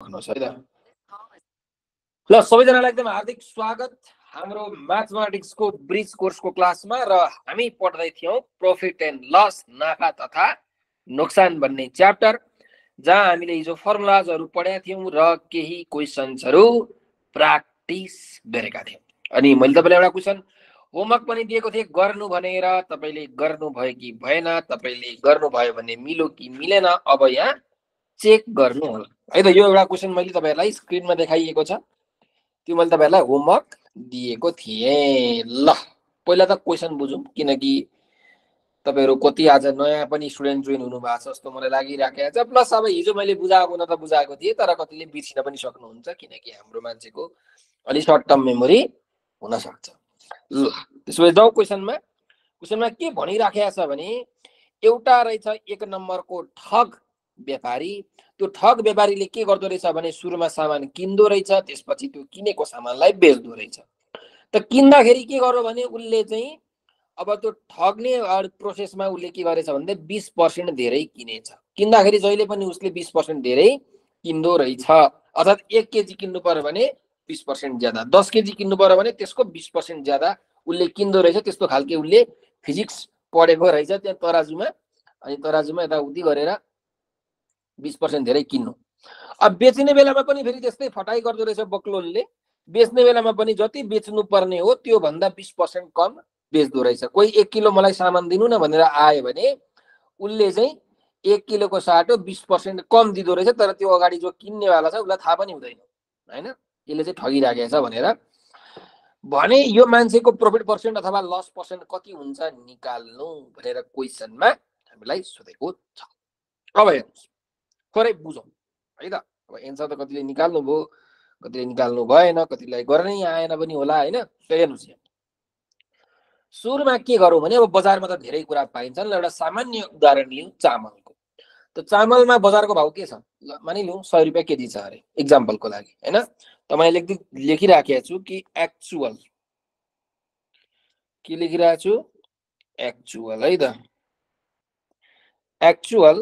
ल सबैजनालाई एकदम हार्दिक स्वागत। हाम्रो म्याथमेटिक्सको ब्रिज कोर्सको क्लासमा र हामी पढ्दै थियौँ प्रफिट एन्ड लस नाफा तथा नोक्सान भन्ने च्याप्टर जहाँ हामीले हिजो फर्मुलाजहरू पढेका थियौँ र केही क्वेसन्सहरू प्र्याक्टिस गरेका थियौँ। अनि मैले तपाईँलाई एउटा क्वेसन होमवर्क पनि दिएको थिएँ गर्नु भनेर। तपाईँले गर्नुभयो कि भएन? तपाईँले गर्नुभयो भने मिलो कि मिलेन? अब यहाँ चेक गर्नु होला। है त यो एउटा क्वेसन मैले तपाईँहरूलाई स्क्रिनमा देखाइएको छ। त्यो मैले तपाईँहरूलाई होमवर्क दिएको थिएँ। ल पहिला त क्वेसन बुझौँ किनकि तपाईँहरू कति आज नयाँ पनि स्टुडेन्ट जोइन हुनुभएको छ जस्तो मलाई लागिराखेको छ। प्लस अब हिजो मैले बुझाएको न त बुझाएको थिएँ तर कतिले बिर्सिन पनि सक्नुहुन्छ किनकि हाम्रो मान्छेको अलिक सर्ट टर्म मेमोरी हुनसक्छ ल त्यसो भए जाउँ क्वेसनमा क्वेसनमा के भनिराखेको छ भने एउटा रहेछ एक नम्बरको ठग व्यापारी त्यो ठग व्यापारीले के गर्दो रहेछ भने सुरुमा सामान किन्दो रहेछ त्यसपछि त्यो किनेको सामानलाई बेच्दो रहेछ। त किन्दाखेरि के गर्यो भने उसले चाहिँ अब त्यो ठग्ने प्रोसेसमा उसले के गरेछ भन्दा बिस पर्सेन्ट धेरै किनेछ। किन्दाखेरि जहिले पनि उसले बिस पर्सेन्ट धेरै किन्दो रहेछ। अर्थात् एक केजी किन्नु पर्यो भने बिस पर्सेन्ट ज्यादा दस केजी किन्नु पर्यो भने त्यसको बिस पर्सेन्ट ज्यादा उसले किन्दो रहेछ त्यस्तो खालके उसले फिजिक्स पढेको रहेछ त्यहाँ तराजुमा। अनि तराजुमा यताउति गरेर बिस पर्सेन्ट धेरै किन्नु। अब बेच्ने बेलामा पनि फेरि त्यस्तै फटाइ गर्दो रहेछ बक्लोनले बेच्ने बेलामा पनि जति बेच्नु पर्ने हो त्योभन्दा बिस पर्सेन्ट कम बेच्दो रहेछ। कोही एक किलो मलाई सामान दिनु न भनेर आयो भने उसले चाहिँ एक किलोको साटो बिस पर्सेन्ट कम दिँदो रहेछ तर त्यो अगाडि जो किन्नेवाला छ उसलाई थाहा पनि हुँदैन होइन? यसले चाहिँ ठगिराखेको छ भनेर। भने यो मान्छेको प्रफिट पर्सेन्ट अथवा लस पर्सेन्ट कति हुन्छ निकाल्नु भनेर क्वेसनमा हामीलाई सोधेको छ। अब हेर्नुहोस्। थोरै बुझौँ। है त? अब एन्सर त कतिले निकाल्नु भयो कतिले निकाल्नु भएन कतिलाई गर्नै आएन पनि होला होइन? हेर्नुहोस् सुरुमा के गरौँ भने अब बजारमा त धेरै कुरा पाइन्छन्। एउटा सामान्य उदाहरण लिउँ चामलको। त चामलमा बजारको भाउ के छ? मानिलिउँ सय रुपियाँ केजी छ अरे इक्जाम्पलको लागि होइन? त मैले लेख्दै लेखिराखेको छु कि एक्चुअल के लेखिरहेको छु? एक्चुअल है त? Actual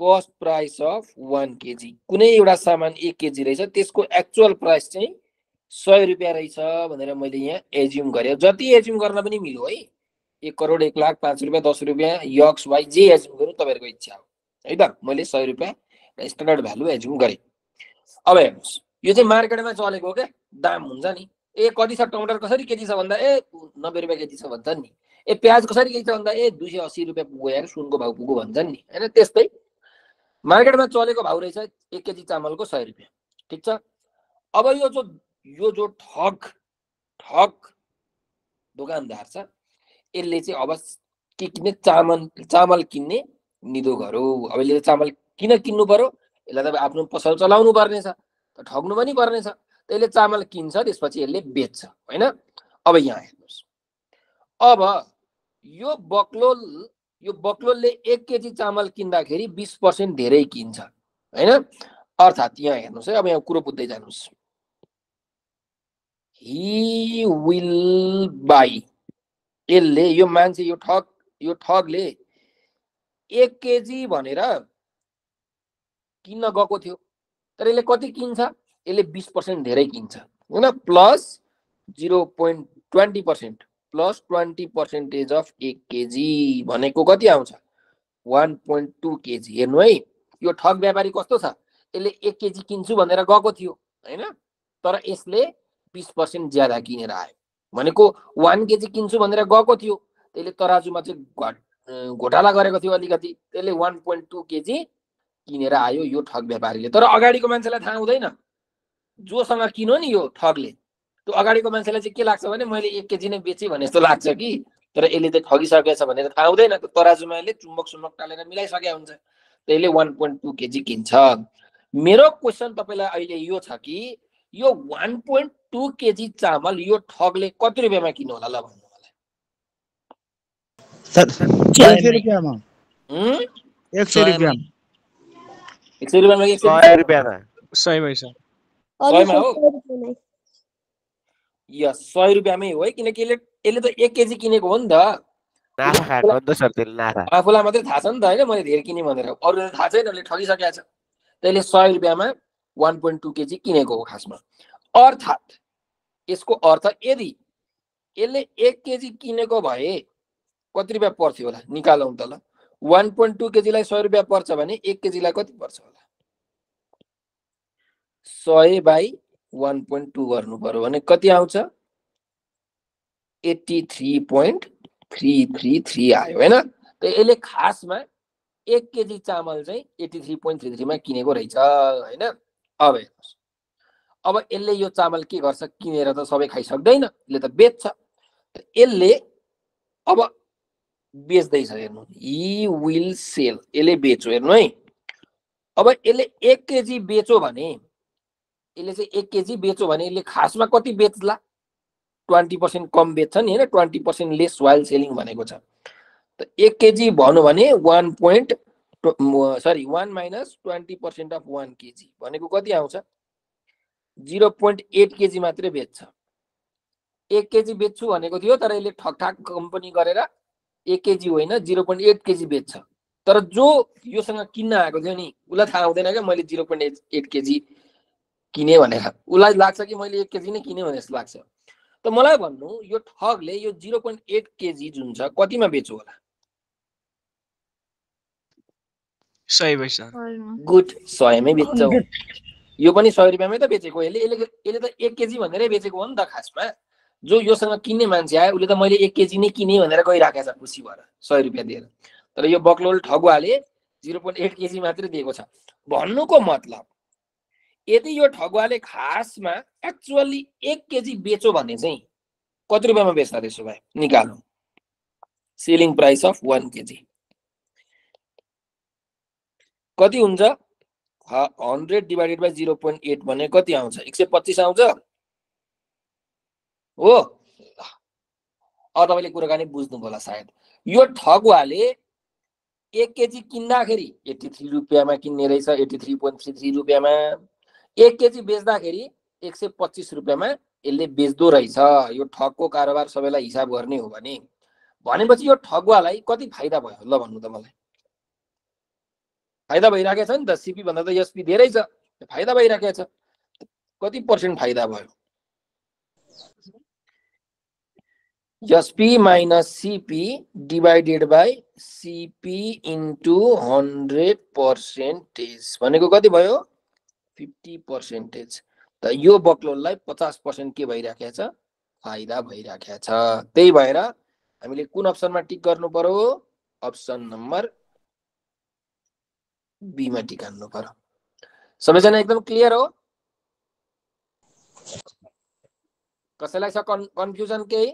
cost price of one kg. कुनै एउटा सामान एक केजी रहेछ त्यसको एक्चुअल प्राइस चाहिँ सय रुपियाँ रहेछ भनेर मैले यहाँ एज्युम गरेँ। जति एज्युम गर्न पनि मिल्यो है। एक करोड एक लाख पाँच रुपियाँ दस रुपियाँ यक्स वाइ जे एज्युम गर्नु तपाईँहरूको इच्छा हो। है त? मैले सय रुपियाँ स्ट्यान्डर्ड भ्यालु एज्युम गरेँ। अब हेर्नुहोस् यो चाहिँ मार्केटमा चलेको क्या? दाम हुन्छ नि। ए कति छ टमाटर? कसरी केजी छ भन्दा? ए नब्बे रुपियाँ केजी छ भन्छन् नि। ए प्याज कसरी केजी छ भन्दा? ए दुई सय अस्सी रुपियाँ पुग्यो यार सुनको भाउ पुग्यो भन्छन् नि। होइन त्यस्तै मार्केटमा चलेको भाउ रहेछ एक केजी चामलको सय रुपियाँ। ठिक छ? अब यो जो यो जो ठग ठग दोकानदार छ यसले चाहिँ अब के किन्ने? चामल चामल किन्ने निदो गरौँ अब यसले चामल किन किन्नु पर्यो? यसलाई त आफ्नो पसल चलाउनु पर्नेछ ठग्नु पनि पर्नेछ। त यसले चामल किन्छ त्यसपछि यसले बेच्छ होइन? अब यहाँ हेर्नुहोस्। अब यो बक्लोल यो बक्लोलले एक केजी चामल किन्दाखेरि बिस पर्सेन्ट धेरै किन्छ होइन? अर्थात् यहाँ हेर्नुहोस् है अब यहाँ कुरो बुझ्दै जानुहोस्। हि विल बाई यसले यो मान्छे यो ठग यो ठगले एक केजी भनेर किन्न गएको थियो। तर यसले कति किन्छ? यसले बिस पर्सेन्ट धेरै किन्छ होइन? Plus zero point twenty percent. Plus twenty percentage of एक केजी भनेको कति आउँछ? One point two KG. हेर्नु है यो ठग व्यापारी कस्तो छ? यसले एक केजी किन्छु भनेर गएको थियो होइन? तर यसले बिस पर्सेन्ट ज्यादा किनेर आयो। भनेको वान केजी किन्छु भनेर गएको थियो त्यसले तराजुमा चाहिँ घट घोटाला गरेको थियो अलिकति। त्यसले वान पोइन्ट टू केजी किनेर आयो यो ठग व्यापारीले। तर अगाडिको मान्छेलाई थाहा हुँदैन। जोसँग किन्यो नि यो ठगले। त्यो अगाडिको मान्छेलाई चाहिँ के लाग्छ भने मैले एक केजी नै बेचेँ भने जस्तो लाग्छ कि। तर यसले चाहिँ ठगिसकेछ भनेर थाहा हुँदैन। त्यो तराजुमा यसले चुम्बक सुम्बक टालेर मिलाइसकेको हुन्छ। त्यसले वान पोइन्ट टू केजी किन्छ। मेरो क्वेसन तपाईँलाई अहिले यो छ कि यो वान पोइन्ट टू केजी चामल यो ठगले कति रुपियाँमा किन्नु होला ल भन्नु मलाई। सर एक सय रुपियाँमा। यस सय रुपियाँमै हो है किनकि यसले यसले त एक केजी किनेको हो नि त। आफूलाई मात्रै थाहा छ नि त होइन मैले धेरै किनेँ भनेर। अरूलाई थाहा छैन उसले ठगिसकेको छ। त्यसले सय रुपियाँमा वान पोइन्ट टू केजी किनेको हो खासमा। अर्थात् यसको अर्थ यदि यसले एक केजी किनेको भए कति रुपियाँ पर्थ्यो होला? निकालौँ त ल। वान पोइन्ट टू केजीलाई सय रुपियाँ पर्छ भने एक केजीलाई कति पर्छ होला? सय बाई वान पोइन्ट टू गर्नु पर्यो भने कति आउँछ? Eighty three point three three three आयो होइन? त यसले खासमा एक केजी चामल चाहिँ एट्टी थ्री पोइन्ट थ्री थ्रीमा किनेको रहेछ होइन? अब हेर्नुहोस्। अब यसले यो चामल के गर्छ? किनेर त सबै खाइसक्दैन यसले त बेच्छ। यसले अब बेच्दैछ हेर्नु। हि विल सेल यसले बेच्यो हेर्नु है। अब यसले एक केजी बेच्यो भने यसले चाहिँ एक केजी बेच्यो भने यसले खासमा कति बेच्ला? ट्वेन्टी पर्सेन्ट कम बेच्छ नि होइन? Twenty percent less while selling भनेको छ। त एक केजी भन्यो भने one point sorry one minus twenty percent of one KG भनेको कति आउँछ? जिरो पोइन्ट एट केजी मात्रै बेच्छ। एक केजी बेच्छु भनेको थियो तर यसले ठकठाक कम्पनी गरेर एक केजी होइन जिरो पोइन्ट एट केजी बेच्छ। तर जो योसँग किन्न आएको थियो नि उसलाई थाहा हुँदैन क्या मैले zero point eight eight kg किने भनेर। उसलाई लाग्छ कि मैले एक केजी नै किने भने जस्तो लाग्छ। त मलाई भन्नु यो ठगले यो जिरो पोइन्ट एट केजी जुन छ कतिमा बेच्यो होला? गुड सयमै बेच्छ। यो पनि सय रुपियाँमै त बेचेको यसले यसले यसले त एक केजी भनेरै बेचेको हो नि त खासमा। जो योसँग किन्ने मान्छे आयो उसले त मैले एक केजी नै किने भनेर गइराखेको छ खुसी भएर सय रुपियाँ दिएर। तर यो बक्लोल ठगुवाले जिरो पोइन्ट एट केजी मात्रै दिएको छ। भन्नुको मतलब यदि यो ठगुवाले खासमा एक्चुअली एक केजी बेच्यो भने चाहिँ कति रुपियाँमा बेच्छ त्यसो भए निकालौँ। Selling price of one kg. कति हुन्छ? Hundred divided by zero point eight भने कति आउँछ? एक सय पच्चिस आउँछ? हो। अब तपाईँले कुराकानी बुझ्नु होला सायद। यो ठगुवाले एक केजी किन्दाखेरि एट्टी थ्री रुपियाँमा किन्ने रहेछ eighty three point three three रुपियाँमा। एक केजी बेच्दाखेरि एक सय पच्चिस रुपियाँमा यसले बेच्दो रहेछ। यो ठगको कारोबार सबैलाई हिसाब गर्ने हो भने। भनेपछि यो ठगुवालाई कति फाइदा भयो ल भन्नु त मलाई? फाइदा भइराखेको छ नि त। सिपी भन्दा त एसपी धेरै छ। फाइदा भइराखेको छ। कति पर्सेन्ट फाइदा भयो? SP minus CP divided by CP into hundred percentage भनेको कति भयो? फिफ्टी पर्सेन्टेज त यो बक्लोललाई पचास पर्सेन्ट के भइराखेको छ? फाइदा भइराखेको छ। त्यही भएर हामीले कुन अप्सनमा टिक गर्नु पर्यो? अप्सन नम्बर बीमा टिक हान्नु पर्यो। सबैजना एकदम क्लियर हो? कसैलाई छ कन्फ्युजन केही?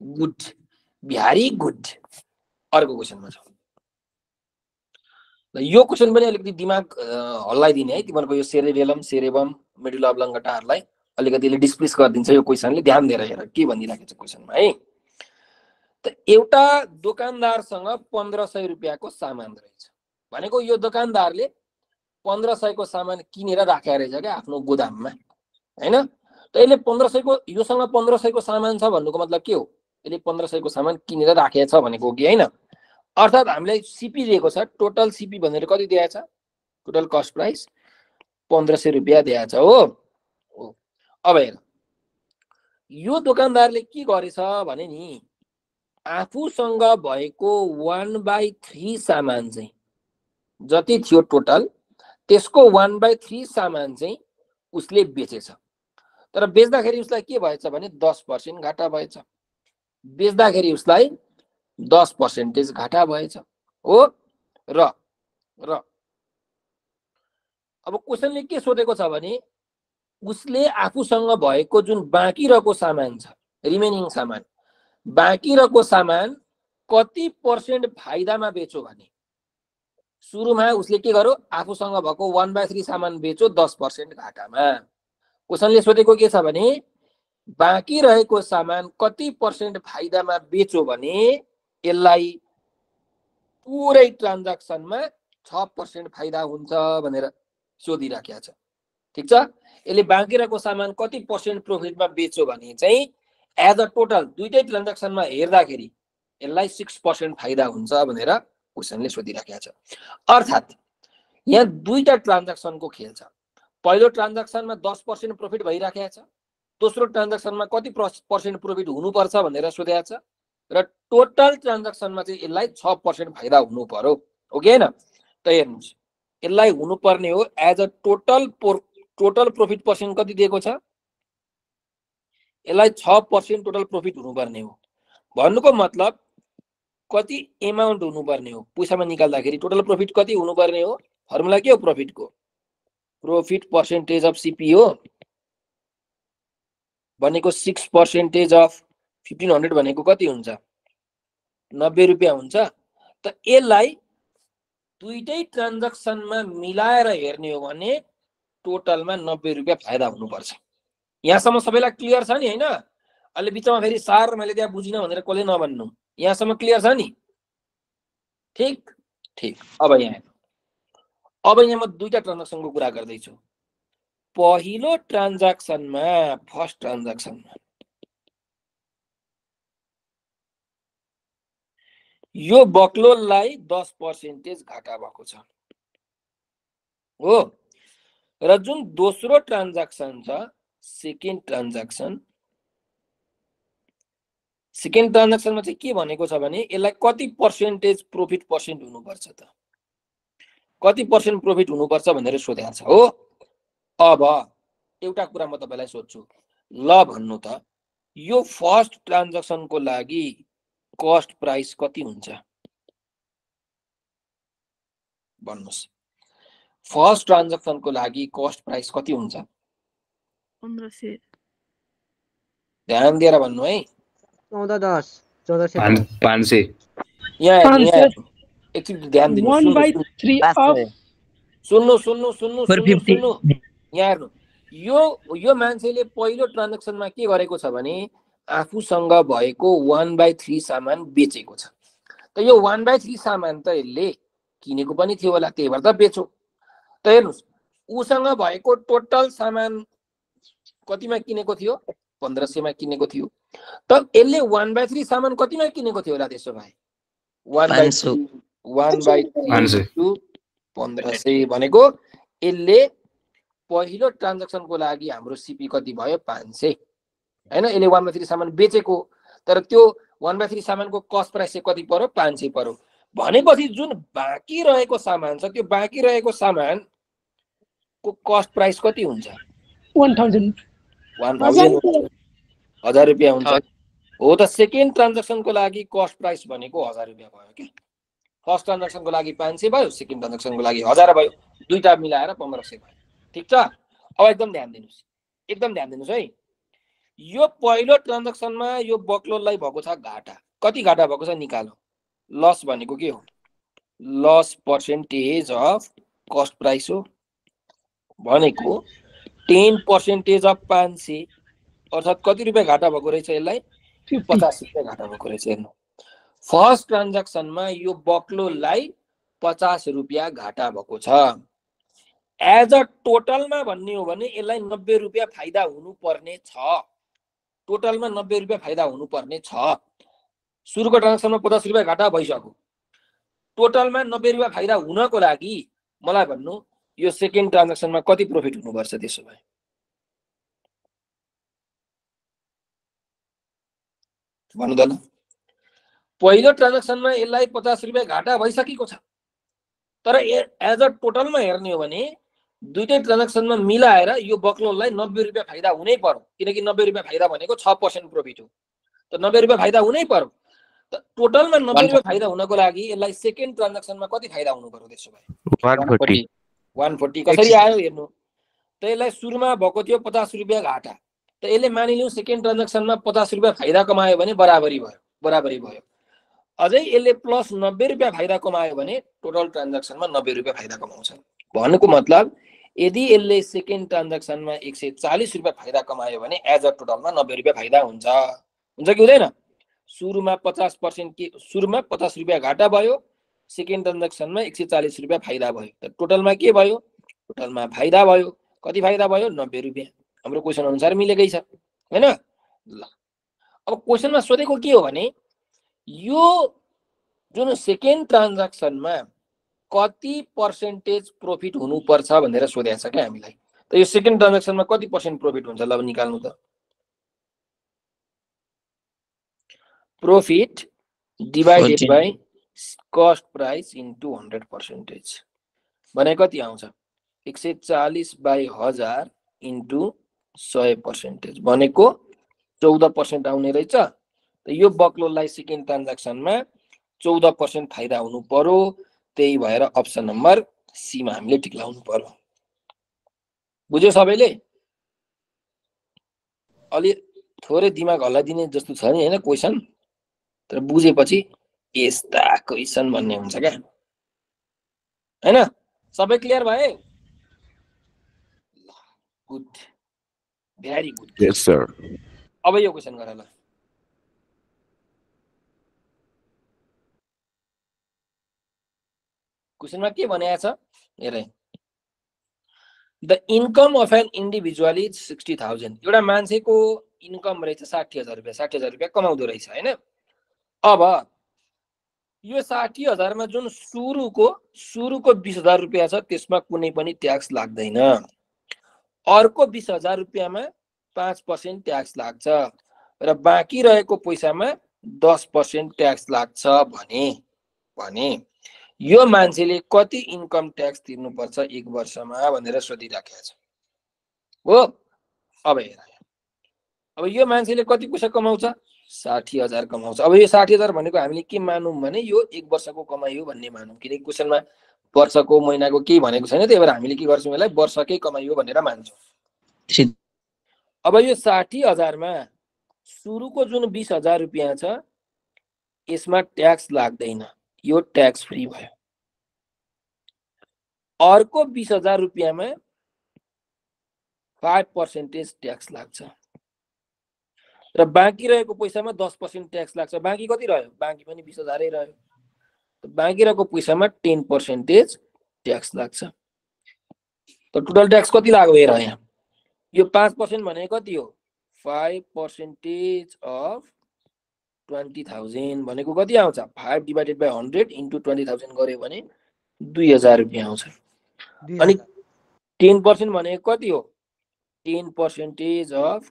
गुड। Very good. अर्को क्वेसनमा छ यो क्वेसन पनि अलिकति दिमाग हल्लाइदिने है। तिमीहरूको यो सेरेबेलम सेरेबम मिडल अब्लङ्गटाहरूलाई अलिकति डिस्प्लेस गरिदिन्छ यो क्वेसनले ध्यान दिएर हेर के भनिराखेको छ क्वेसनमा है। त एउटा दोकानदारसँग पन्ध्र सय रुपियाँको सामान रहेछ। भनेको यो दोकानदारले पन्ध्र सयको सामान किनेर राखेको रहेछ क्या आफ्नो गोदाममा होइन? त यसले पन्ध्र सयको योसँग पन्ध्र सयको सामान छ भन्नुको मतलब के हो? यसले पन्ध्र सयको सामान किनेर राखेको छ भनेको हो कि होइन? अर्थात् हामीलाई सिपी दिएको छ टोटल सिपी भनेर कति दिएको छ? टोटल कस्ट प्राइस पन्ध्र सय रुपियाँ दिएको छ हो। हो। अब हेर यो दोकानदारले के गरेछ भने नि आफूसँग भएको वान बाई थ्री सामान चाहिँ जति थियो टोटल त्यसको वान बाई थ्री सामान चाहिँ उसले बेचेछ। तर बेच्दाखेरि उसलाई के भएछ भने दस पर्सेन्ट घाटा भएछ। बेच्दाखेरि उसलाई दस पर्सेन्टेज घाटा भएछ। हो? र र। अब क्वेसनले के सोधेको छ भने उसले आफूसँग भएको जुन बाँकी रहेको सामान छ रिमेनिङ सामान बाँकी रहेको सामान कति पर्सेन्ट फाइदामा बेच्यो भने? सुरुमा उसले के गर्यो? आफूसँग भएको वान बाई थ्री सामान बेच्यो दस पर्सेन्ट घाटामा। क्वेसनले सोधेको के छ भने बाँकी रहेको सामान कति पर्सेन्ट फाइदामा बेच्यो भने यसलाई पुरै ट्रान्ज्याक्सनमा छ पर्सेन्ट फाइदा हुन्छ भनेर सोधिराखेको छ। ठिक छ? यसले बाँकी रहेको सामान कति पर्सेन्ट प्रोफिटमा बेच्यो भने चाहिँ एज अ टोटल दुइटै ट्रान्ज्याक्सनमा हेर्दाखेरि यसलाई सिक्स पर्सेन्ट फाइदा हुन्छ भनेर क्वेसनले सोधिराखेको छ। अर्थात् यहाँ दुईटा ट्रान्ज्याक्सनको खेल छ। पहिलो ट्रान्ज्याक्सनमा दस पर्सेन्ट प्रफिट भइराखेको छ। दोस्रो ट्रान्ज्याक्सनमा कति पर्सेन्ट प्रफिट हुनुपर्छ भनेर सोधेको छ। र टोटल ट्रान्ज्याक्सनमा चाहिँ यसलाई छ पर्सेन्ट फाइदा हुनु पर्यो। हो कि होइन? त हेर्नुहोस् यसलाई हुनुपर्ने हो as a total total profit percent कति दिएको छ? यसलाई छ पर्सेन्ट टोटल प्रफिट हुनुपर्ने हो। भन्नुको मतलब कति एमाउन्ट हुनुपर्ने हो? पैसामा निकाल्दाखेरि टोटल प्रफिट कति हुनुपर्ने हो? फर्मुला के हो प्रफिटको प्रफिट पर्सेन्टेज अफ सिपी हो भनेको six percentage of fifteen hundred भनेको कति हुन्छ? नब्बे रुपियाँ हुन्छ। त यसलाई दुइटै ट्रान्जक्सनमा मिलाएर हेर्ने हो भने टोटलमा नब्बे रुपियाँ फाइदा हुनुपर्छ। यहाँसम्म सबैलाई क्लियर छ नि होइन? अहिले बिचमा फेरि सार मैले त्यहाँ बुझिनँ भनेर कसले नभन्नु। यहाँसम्म क्लियर छ नि? ठिक? ठिक। अब यहाँ अब यहाँ म दुईवटा ट्रान्जेक्सनको कुरा गर्दैछु। पहिलो ट्रान्ज्याक्सनमा फर्स्ट ट्रान्ज्याक्सनमा यो बक्लोललाई दस पर्सेन्टेज घाटा भएको छ। हो। र जुन दोस्रो ट्रान्ज्याक्सन छ सेकेन्ड ट्रान्ज्याक्सन सेकेन्ड ट्रान्ज्याक्सनमा चाहिँ के भनेको छ भने यसलाई कति पर्सेन्टेज प्रफिट पर्सेन्ट हुनुपर्छ त? कति पर्सेन्ट प्रफिट हुनुपर्छ भनेर सोधेको छ हो। अब एउटा कुरा म तपाईँलाई सोध्छु। ल भन्नु त यो फर्स्ट ट्रान्ज्याक्सनको लागि कस्ट प्राइस कति हुन्छ? भन्नुहोस्। फर्स्ट ट्रान्ज्याक्सनको लागि कस्ट प्राइस कति हुन्छ? पन्ध्र सय। ध्यान दिएर भन्नु है। चौध दस चौध सय। पाँच पाँच सय। यहाँ। यहाँ। एकछिन ध्यान दिनु। सुन्नु। सुन्नु। सुन्नु सुन्नु। यहाँ हेर्नु। यो यो मान्छेले पहिलो ट्रान्जेक्सनमा के गरेको छ भने आफूसँग भएको वान बाई थ्री सामान बेचेको छ। त यो वान बाई थ्री सामान त यसले किनेको पनि थियो होला त्यही भएर त बेचो त हेर्नुहोस् उसँग भएको टोटल सामान कतिमा किनेको थियो? पन्ध्र सयमा किनेको थियो। त यसले वान बाई थ्री सामान कतिमा किनेको थियो होला त्यसो भए? One by. One by. पन्ध्र सय भनेको यसले पहिलो ट्रान्जेक्सनको लागि हाम्रो सिपी कति भयो? पाँच सय। होइन? यसले वान बाई थ्री सामान बेचेको तर त्यो वान बाई थ्री सामानको कस्ट प्राइस चाहिँ कति पर्यो? पाँच सय पर्यो। भनेपछि जुन बाँकी रहेको सामान छ त्यो बाँकी रहेको सामानको कस्ट प्राइस कति हुन्छ? One thousand. वान थाउजन्ड हजार रुपियाँ हुन्छ। हो त सेकेन्ड ट्रान्जेक्सनको लागि कस्ट प्राइस भनेको हजार रुपियाँ भयो कि फर्स्ट ट्रान्जेक्सनको लागि पाँच सय भयो सेकेन्ड ट्रान्जेक्सनको लागि हजार भयो। दुइटा मिलाएर पन्ध्र सय भयो। ठिक छ? अब एकदम ध्यान दिनुहोस्। एकदम ध्यान दिनुहोस् है। यो पहिलो ट्रान्जेक्सनमा यो बक्लोलाई भएको छ घाटा। कति घाटा भएको छ निकालो। लस भनेको के हो? Loss percentage of cost price हो। भनेको टेन पर्सेन्टेज अफ पाँच सय अर्थात् कति रुपियाँ घाटा भएको रहेछ यसलाई. पचास रुपियाँ घाटा भएको रहेछ हेर्नु। फर्स्ट ट्रान्जेक्सनमा यो बक्लोलाई पचास रुपियाँ घाटा भएको छ। एज अ टोटलमा भन्ने हो भने यसलाई नब्बे रुपियाँ फाइदा हुनुपर्ने छ। टोटलमा नब्बे रुपियाँ फाइदा हुनुपर्ने छ। सुरुको ट्रान्जेक्सनमा पचास रुपियाँ घाटा भइसक्यो। टोटलमा नब्बे रुपियाँ फाइदा हुनको लागि मलाई भन्नु यो सेकेन्ड ट्रान्जेक्सनमा कति प्रफिट हुनुपर्छ त्यसो भए? भन्नु त पहिलो ट्रान्जेक्सनमा यसलाई पचास रुपियाँ घाटा भइसकेको छ। तर एज अ टोटलमा हेर्ने हो भने दुइटै ट्रान्जेक्सनमा मिलाएर यो बक्लोलाई नब्बे रुपियाँ फाइदा हुनै पर्यो। किनकि नब्बे रुपियाँ फाइदा भनेको छ पर्सेन्ट प्रफिट हो। त नब्बे रुपियाँ फाइदा हुनै पर्यो। त टोटलमा नब्बे रुपियाँ फाइदा हुनको लागि यसलाई सेकेन्ड ट्रान्जेक्सनमा कति फाइदा हुनु पर्यो त्यसो भए? One forty. कसरी आयो हेर्नु? त यसलाई सुरुमा भएको थियो पचास रुपियाँ घाटा। त यसले मानिलिउँ सेकेन्ड ट्रान्जेक्सनमा पचास रुपियाँ फाइदा कमायो भने बराबरी भयो बराबरी भयो। अझै यसले प्लस नब्बे रुपियाँ फाइदा कमायो भने टोटल ट्रान्जेक्सनमा नब्बे रुपियाँ फाइदा कमाउँछ। भन्नुको मतलब यदि यसले सेकेन्ड ट्रान्जेक्सनमा एक सय चालिस रुपियाँ फाइदा कमायो भने एज अ टोटलमा नब्बे रुपियाँ फाइदा हुन्छ। हुन्छ कि हुँदैन? सुरुमा पचास पर्सेन्ट के सुरुमा पचास रुपियाँ घाटा भयो सेकेन्ड ट्रान्जेक्सनमा एक सय चालिस रुपियाँ फाइदा भयो। त टोटलमा के भयो? टोटलमा फाइदा भयो। कति फाइदा भयो? नब्बे रुपियाँ। हाम्रो क्वेसन अनुसार मिलेकै छ। होइन? ल। अब क्वेसनमा सोधेको के हो भने यो जुन सेकेन्ड ट्रान्ज्याक्सनमा कति पर्सेन्टेज प्रफिट हुनुपर्छ भनेर सोधेको छ क्या हामीलाई? त यो सेकेन्ड ट्रान्ज्याक्सनमा कति पर्सेन्ट प्रफिट हुन्छ? ल निकाल्नु त। Profit divided 14. By cost price into hundred percentage भने कति आउँछ? एक सय चालिस बाई हजार इन्टु सय पर्सेन्टेज भनेको चौध पर्सेन्ट आउने रहेछ। त यो बक्लोलाई सेकेन्ड ट्रान्ज्याक्सनमा चौध पर्सेन्ट फाइदा हुनु पर्यो। त्यही भएर अप्सन नम्बर सीमा हामीले टिक लाउनु पर्यो। बुझ्यो सबैले? अलि थोरै दिमाग हल्लाइदिने जस्तो छ नि होइन क्वेसन तर बुझेपछि यस्ता क्वेसन भन्ने हुन्छ क्या। होइन? सबै क्लियर भए गुड भेरी गुड sir. अब यो क्वेसन गर ल। क्वेसनमा के भनेको छ? हेर। The income of an individual is sixty thousand एउटा मान्छेको इन्कम रहेछ साठी हजार रुपियाँ। साठी हजार रुपियाँ कमाउँदो रहेछ होइन? अब यो साठी हजारमा जुन सुरुको सुरुको बिस हजार रुपियाँ छ त्यसमा कुनै पनि ट्याक्स लाग्दैन। अर्को बिस हजार रुपियाँमा पाँच पर्सेन्ट ट्याक्स लाग्छ र बाँकी रहेको पैसामा दस पर्सेन्ट ट्याक्स लाग्छ भने भने यो मान्छेले कति इन्कम ट्याक्स तिर्नुपर्छ एक वर्षमा भनेर सोधिराखेको छ। हो? अब हेर। अब यो मान्छेले कति पैसा कमाउँछ? साठी हजार कमाउँछ। अब यो साठी हजार भनेको हामीले के मानौँ भने यो एक वर्षको कमाइ हो भन्ने मानौँ। किनकि क्वेसनमा वर्षको महिनाको केही भनेको छैन त्यही भएर हामीले के गर्छौँ यसलाई? वर्षकै कमाइ हो भनेर मान्छौँ। अब यो साठी हजारमा सुरुको जुन बिस हजार रुपियाँ छ यसमा ट्याक्स लाग्दैन। यो ट्याक्स फ्री भयो अर्को बिस हजार रुपियाँमा फाइभ पर्सेन्टेज ट्याक्स लाग्छ। र बाँकी रहेको पैसामा दस पर्सेन्ट ट्याक्स लाग्छ। बाँकी कति रह्यो? बाँकी पनि बिस हजारै रह्यो। बाँकी रहेको पैसामा टेन पर्सेन्टेज ट्याक्स लाग्छ। त टोटल ट्याक्स कति लाग्यो हेर यहाँ? यो पाँच पर्सेन्ट भनेको कति हो? Five percentage of twenty thousand भनेको कति आउँछ? Five divided by hundred into twenty thousand गऱ्यो भने दुई हजार रुपियाँ आउँछ। अनि। टेन पर्सेन्ट भनेको कति हो? Ten percentage of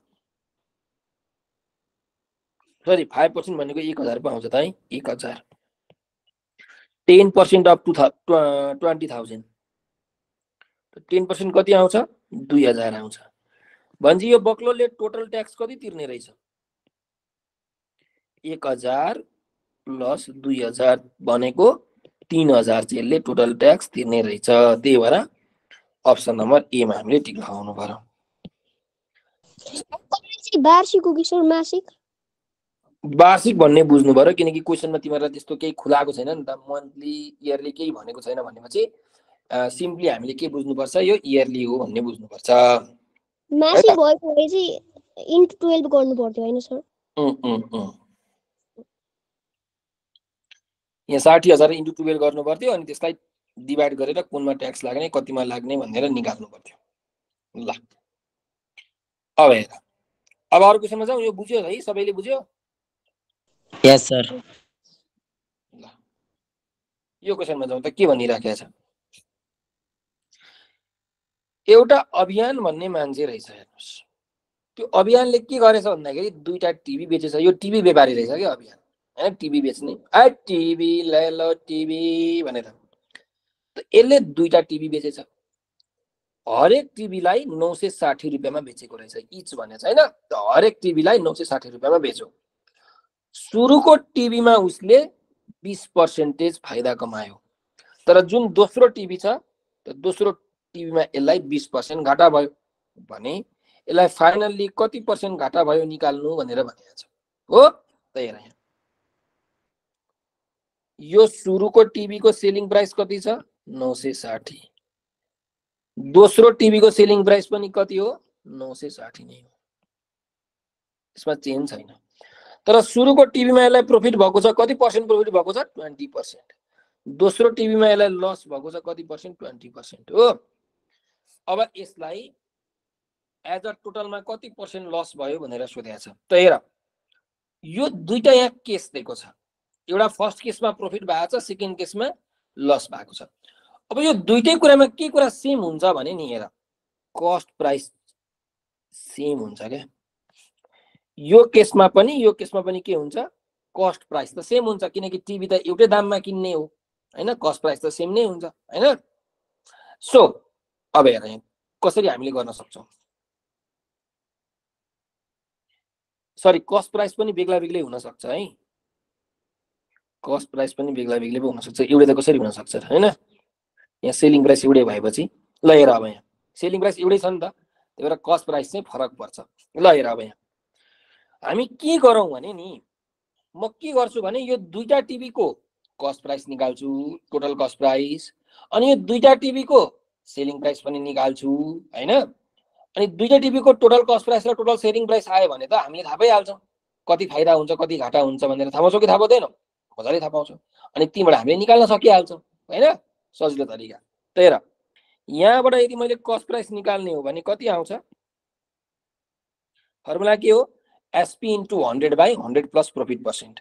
sorry five percent भनेको एक हजार पो आउँछ त है? एक हजार। Ten percent of two twenty thousand ten percent कति आउँछ? दुई हजार आउँछ। भनेपछि यो बक्लोले टोटल ट्याक्स कति तिर्ने रहेछ? एक हजार प्लस दुई हजार भनेको तिन हजार चाहिँ यसले टोटल ट्याक्स तिर्ने रहेछ। त्यही भएर अप्सन नम्बर एमा हामीले टिक लगाउनु पर्यो। वार्षिक मासिक? वार्षिक भन्ने बुझ्नु पर्यो किनकि क्वेसनमा तिमीहरूलाई त्यस्तो केही खुलाएको छैन नि त। मन्थली इयरली केही भनेको छैन भनेपछि सिम्पली हामीले के बुझ्नुपर्छ? यो इयरली हो भन्ने बुझ्नुपर्छ। मासिक भएको भए चाहिँ इन्टु टुवेल्भ गर्नु पर्थ्यो होइन सर? यहाँ साठी हजार इन्टु टुवेल्भ गर्नु पर्थ्यो अनि त्यसलाई डिभाइड गरेर कुनमा ट्याक्स लाग्ने कतिमा लाग्ने भनेर निकाल्नु पर्थ्यो ल। अब हेर। अब अरू क्वेसनमा जाउँ? यो बुझ्यो है? सबैले बुझ्यो? यस सर ल। यो क्वेसनमा जाउँ त के भनिराखेको छ? एउटा अभियान भन्ने मान्छे रहेछ हेर्नुहोस्। त्यो अभियानले के गरेछ भन्दाखेरि दुईटा टिभी बेचेछ। यो टिभी व्यापारी रहेछ क्या अभियान? टिभी बेच्ने आ टिभी ल टिभी भनेर त यसले दुईटा टिभी बेचेछ हरेक टिभीलाई नौ सय साठी रुपियाँमा बेचेको रहेछ इच भने छैन त हरेक टिभीलाई नौ सय साठी रुपियाँमा बेच्यो सुरुको टिभीमा उसले बिस पर्सेन्टेज फाइदा कमायो। तर जुन दोस्रो टिभी छ त दोस्रो टिभीमा यसलाई बिस पर्सेन्ट घाटा भयो। भने यसलाई फाइनल्ली कति पर्सेन्ट घाटा भयो निकाल्नु भनेर भनेको छ। हो? त हेर यो सुरुको टिभीको सेलिङ प्राइस कति छ? नौ सय साठी। दोस्रो टिभीको सेलिङ प्राइस पनि कति हो? नौ सय साठी नै हो। यसमा चेन्ज छैन। तर सुरुको टिभीमा यसलाई प्रफिट भएको छ कति पर्सेन्ट प्रफिट भएको छ? ट्वेन्टी पर्सेन्ट दोस्रो टिभीमा यसलाई लस भएको छ कति पर्सेन्ट ट्वेन्टी पर्सेन्ट हो। अब यसलाई एज अ टोटलमा कति पर्सेन्ट लस भयो भनेर सोधेको छ। त हेर यो दुइटा यहाँ केस दिएको छ। एउटा फर्स्ट केसमा प्रफिट भएको छ सेकेन्ड केसमा लस भएको छ। अब यो दुइटै कुरामा के कुरा सेम हुन्छ भने नि हेर कस्ट प्राइस सेम हुन्छ क्या। यो केसमा पनि यो केसमा पनि के हुन्छ? कस्ट प्राइस त सेम हुन्छ किनकि टिभी त एउटै दाममा किन्ने हो होइन? कस्ट प्राइस त सेम नै हुन्छ होइन? सो अब हेर कसरी हामीले गर्न सक्छौँ? सरी कस्ट प्राइस पनि बेग्ला बेग्लै हुनसक्छ है। कस्ट प्राइस पनि बेग्ला बेग्लै पो हुनसक्छ एउटै त कसरी हुनसक्छ होइन? यहाँ सेलिङ प्राइस एउटै भएपछि ल हेर अब यहाँ। सेलिङ प्राइस एउटै छ नि त त्यही भएर कस्ट प्राइस चाहिँ फरक पर्छ। ल हेर अब यहाँ। हामी के गरौँ भने नि म के गर्छु भने यो दुईटा टिभीको कस्ट प्राइस निकाल्छु टोटल कस्ट प्राइस अनि यो दुईटा टिभीको सेलिङ प्राइस पनि निकाल्छु होइन? अनि दुईटा टिभीको टोटल कस्ट प्राइस र टोटल सेलिङ प्राइस आयो भने त हामीले थाहा पाइहाल्छौँ। कति फाइदा हुन्छ कति घाटा हुन्छ भनेर थाहा पाउँछौँ कि थाहा पाउँदैनौँ? मजाले थाहा पाउँछौँ। अनि तीबाट हामीले निकाल्न सकिहाल्छौँ होइन? सजिलो तरिका। त्यही र यहाँबाट यदि मैले कस्ट प्राइस निकाल्ने हो भने कति आउँछ? फर्मुला के हो? SP into hundred by hundred plus profit percent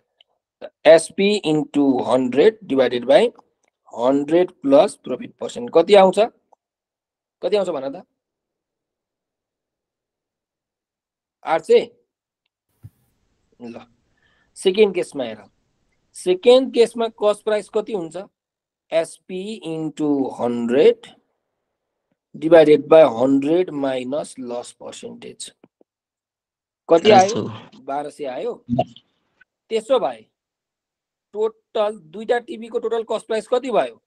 SP into hundred divided by hundred plus profit percent कति आउँछ? कति आउँछ भन त? आठ सय? ल सेकेन्ड केसमा हेर। सेकेन्ड केसमा कस्ट प्राइस कति हुन्छ? SP into hundred divided by hundred minus loss percentage कति आयो? बाह्र सय आयो? त्यसो भए टोटल दुईटा टिभीको टोटल कस्ट प्राइस कति भयो?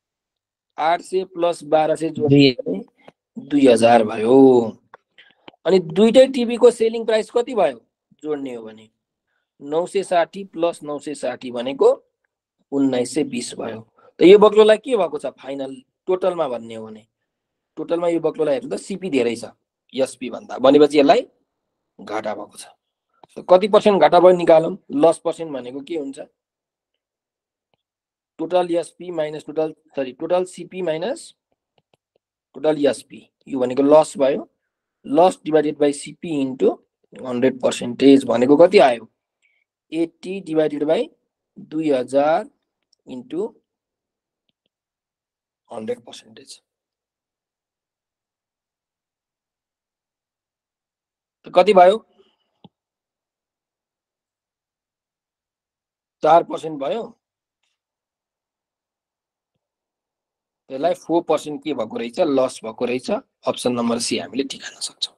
आठ सय प्लस बाह्र सय जोड्यो भने दुई हजार भयो। अनि दुइटै टिभीको सेलिङ प्राइस कति भयो जोड्ने हो भने? नौ सय साठी प्लस नौ सय साठी भनेको उन्नाइस सय बिस भयो। त यो बक्लोलाई के भएको छ फाइनल? टोटलमा भन्ने हो भने टोटलमा यो बक्लोलाई हेर्नु त सिपी धेरै छ एसपी भन्दा। भनेपछि यसलाई घाटा भएको छ। कति पर्सेन्ट घाटा भयो निकालौँ? लस पर्सेन्ट भनेको के हुन्छ? Total SP minus total sorry total CP minus total SP यो भनेको लस भयो। Loss divided by CP into hundred percentage भनेको कति आयो? एट्टी डिभाइडेड बाई दुई हजार इन्टु हन्ड्रेड पर्सेन्टेज कति भयो चार पर्सेन्ट भयो त्यसलाई फोर पर्सेन्ट के भएको रहेछ लस भएको रहेछ अप्सन नम्बर सी हामीले ठिकान सक्छौँ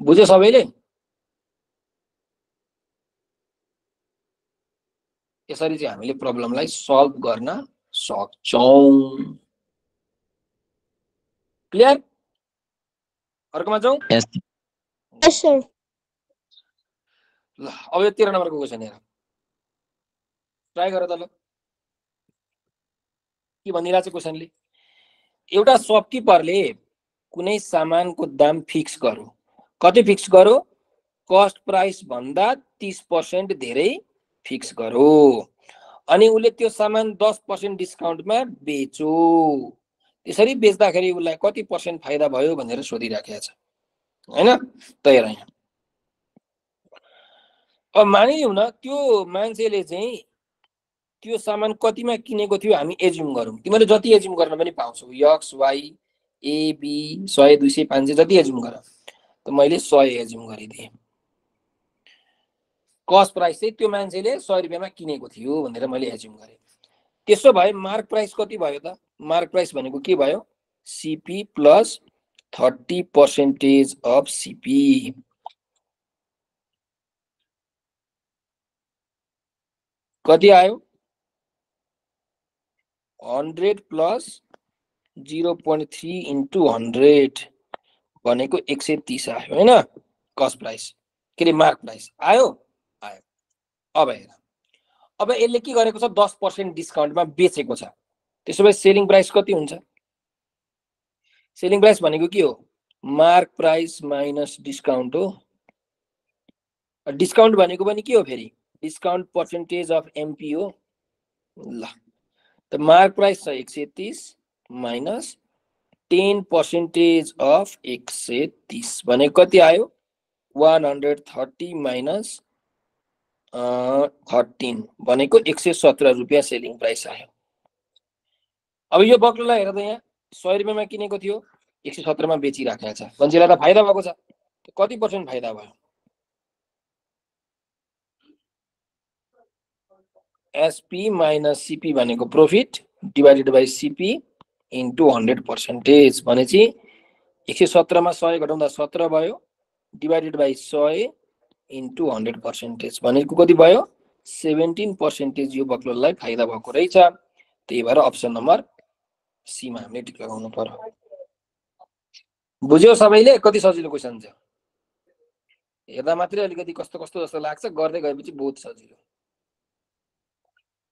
बुझ्यो सबैले यसरी चाहिँ हामीले प्रब्लमलाई सल्भ गर्न सक्छौँ। क्लियर अर्कोमा जाउँ? Yes. यस सर ल अब यो तेह्र नम्बरको क्वेसन हेर। ट्राई गर त ल। के भनिरहेको छ क्वेसनले एउटा सपकिपरले कुनै सामानको दाम फिक्स गरो। कति फिक्स गरो? कस्ट प्राइस भन्दा तिस पर्सेन्ट धेरै फिक्स गरो। अनि उसले त्यो सामान दस पर्सेन्ट डिस्काउन्टमा बेचो। त्यसरी बेच्दाखेरि उसलाई कति पर्सेन्ट फाइदा भयो भनेर सोधिराखेको छ। होइन? त हेर यहाँ अब मानिलिउँ न त्यो मान्छेले चाहिँ त्यो सामान कतिमा किनेको थियो हामी एज्युम गरौँ। तिमीले जति एज्युम गर्न पनि पाउँछौ। यक्स वाइ एबी सय दुई सय पाँच सय जति एज्युम गर। त मैले सय एज्युम गरिदिएँ। कस्ट प्राइस चाहिँ त्यो मान्छेले सय रुपियाँमा किनेको थियो भनेर मैले एज्युम गरेँ। त्यसो भए मार्क प्राइस कति भयो त? मार्क प्राइस भनेको के भयो? CP plus thirty percentage of CP कति आयो? Hundred plus zero point three into hundred भनेको एक सय तिस आयो होइन? Cost price. के अरे मार्क प्राइस। आयो? अब हेर। अब यसले के गरेको छ? दस पर्सेन्ट डिस्काउन्टमा बेचेको छ। त्यसो भए सेलिङ प्राइस कति हुन्छ? सेलिङ प्राइस भनेको के हो? मार्क प्राइस माइनस डिस्काउन्ट हो। डिस्काउन्ट भनेको पनि के हो फेरि? डिस्काउन्ट पर्सेन्टेज अफ एमपी हो। ल। त मार्क प्राइस छ एक सय तिस माइनस टेन पर्सेन्टेज अफ एक सय तिस। भनेको कति आयो? One hundred thirty minus thirteen भनेको एक सय सत्र रुपियाँ सेलिङ प्राइस आयो। अब यो बक्लोलाई हेर त यहाँ सय रुपियाँमा किनेको थियो एक सय सत्रमा बेचिराखेको छ। मान्छेलाई त फाइदा भएको छ। कति पर्सेन्ट फाइदा भयो? एसपी माइनस सिपी भनेको profit divided by CP into hundred percentage भनेपछि एक सय सत्रमा सय घटाउँदा सत्र भयो डिभाइडेड बाई सय इन्टु हन्ड्रेड पर्सेन्टेज भनेको कति भयो? सेभेन्टिन पर्सेन्टेज यो बक्लोलाई फाइदा भएको रहेछ। त्यही भएर अप्सन नम्बर सीमा हामीले टिक लगाउनु पर्यो। बुझ्यो सबैले? कति सजिलो क्वेसन छ? हेर्दा मात्रै अलिकति कस्तो कस्तो जस्तो लाग्छ गर्दै गएपछि बहुत सजिलो।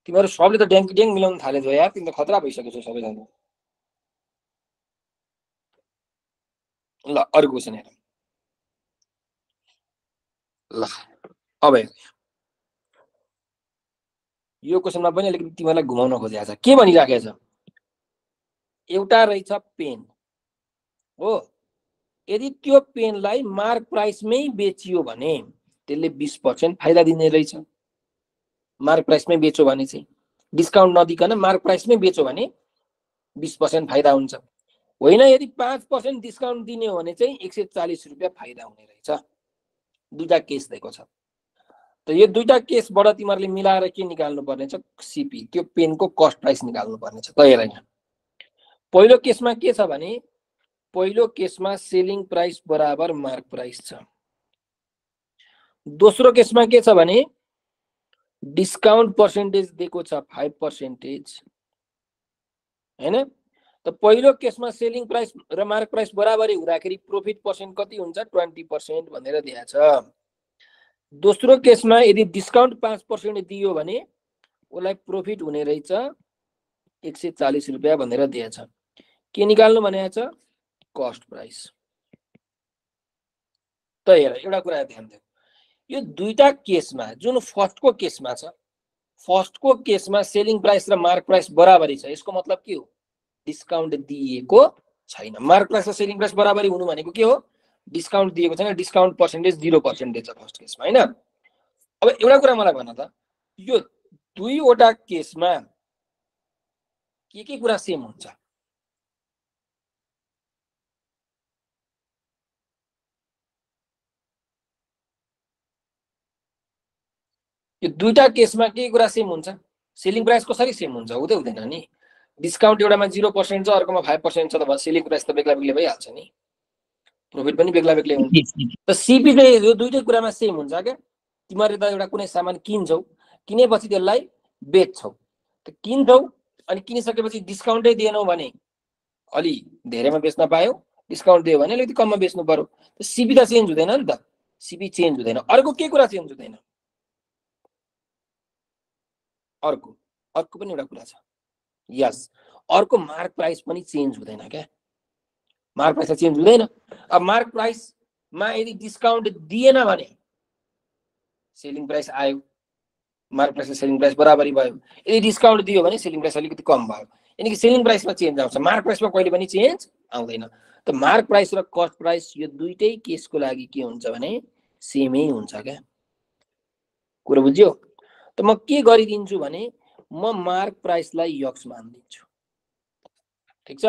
तिमीहरू सबले त ड्याङ ड्याङ मिलाउनु थालेछौ यार तिमी त खतरा भइसकेको छौ सबैजना। ल अरू क्वेसन हेर। ल अब यो क्वेसनमा पनि अलिकति तिमीहरूलाई घुमाउन खोजेको छ के भनिराखेको छ एउटा रहेछ पेन हो यदि त्यो पेनलाई मार्क प्राइसमै बेचियो भने त्यसले बिस पर्सेन्ट फाइदा दिने रहेछ मार्क प्राइसमै बेच्यो भने चाहिँ डिस्काउन्ट नदिकन मार्क प्राइसमै बेच्यो भने बिस पर्सेन्ट फाइदा हुन्छ होइन यदि पाँच पर्सेन्ट डिस्काउन्ट दिने हो भने चाहिँ एक सय चालिस रुपियाँ फाइदा हुने रहेछ दुईवटा केस दिएको छ। त यो दुईवटा केसबाट तिमीहरूले मिलाएर के निकाल्नु पर्ने छ? सिपी। त्यो पेनको कस्ट प्राइस निकाल्नु छ। त पहिलो केसमा के छ भने पहिलो केसमा सेलिङ प्राइस बराबर मार्क प्राइस छ। दोस्रो केसमा के छ भने डिस्काउन्ट पर्सेन्टेज दिएको छ फाइभ पर्सेन्टेज। होइन? त पहिलो केसमा सेलिङ प्राइस र मार्क प्राइस बराबरी हुँदाखेरि प्रोफिट पर्सेन्ट कति हुन्छ? ट्वेन्टी पर्सेन्ट भनेर दिएको छ। दोस्रो केसमा यदि डिस्काउन्ट पाँच पर्सेन्ट दियो भने उसलाई प्रोफिट हुने रहेछ एक सय चालिस रुपियाँ भनेर दिएछ के निकाल्नु भनेको छ? कस्ट प्राइस त हेर एउटा कुरा ध्यान दियो यो दुईटा केसमा जुन फर्स्टको केसमा छ फर्स्टको केसमा सेलिङ प्राइस र मार्क प्राइस बराबरी छ यसको मतलब के हो? डिस्काउन्ट दिएको छैन। मार्क प्राइस र सेलिङ प्राइस बराबरी हुनु भनेको के हो? डिस्काउन्ट दिएको छैन। डिस्काउन्ट पर्सेन्टेज जिरो पर्सेन्टेज छ फर्स्ट केसमा होइन? अब एउटा कुरा मलाई भन त। यो दुईवटा केसमा के के कुरा सेम हुन्छ? यो दुईटा केसमा के कुरा सेम हुन्छ? सेलिङ प्राइस कसरी सेम हुन्छ? हुँदै हुँदैन नि। डिस्काउन्ट एउटामा जिरो पर्सेन्ट छ अर्कोमा फाइभ पर्सेन्ट छ त सेलिङ प्राइस त बेग्ला बेग्लै भइहाल्छ नि। प्रफिट पनि बेग्ला बेग्लै हुन्छ त सिपी चाहिँ यो दुइटै कुरामा सेम हुन्छ क्या। तिमीहरूले त एउटा कुनै सामान किन्छौ किनेपछि त्यसलाई बेच्छौ। त किन्छौ अनि किनिसकेपछि डिस्काउन्टै दिएनौ भने अलि धेरैमा बेच्न पायौ डिस्काउन्ट दियो भने अलिकति कममा बेच्नु पर्यो। सिपी त चेन्ज हुँदैन नि त। सिपी चेन्ज हुँदैन। अर्को के कुरा चेन्ज हुँदैन? अर्को। अर्को पनि एउटा कुरा छ। यस अर्को मार्क प्राइस पनि चेन्ज हुँदैन क्या? मार्क प्राइस त चेन्ज हुँदैन। अब मार्क प्राइसमा यदि डिस्काउन्ट दिएन भने सेलिङ प्राइस आयो। मार्क प्राइस र सेलिङ प्राइस बराबरी भयो। यदि डिस्काउन्ट दियो भने सेलिङ प्राइस अलिकति कम भयो। यानि कि सेलिङ प्राइसमा चेन्ज आउँछ। मार्क प्राइसमा कहिले पनि चेन्ज आउँदैन। त मार्क प्राइस र कस्ट प्राइस यो दुइटै केसको लागि के हुन्छ भने सेमै हुन्छ क्या? कुरो बुझ्यो? त म के गरिदिन्छु भने म मार्क प्राइसलाई यक्स मानिदिन्छु। ठिक छ?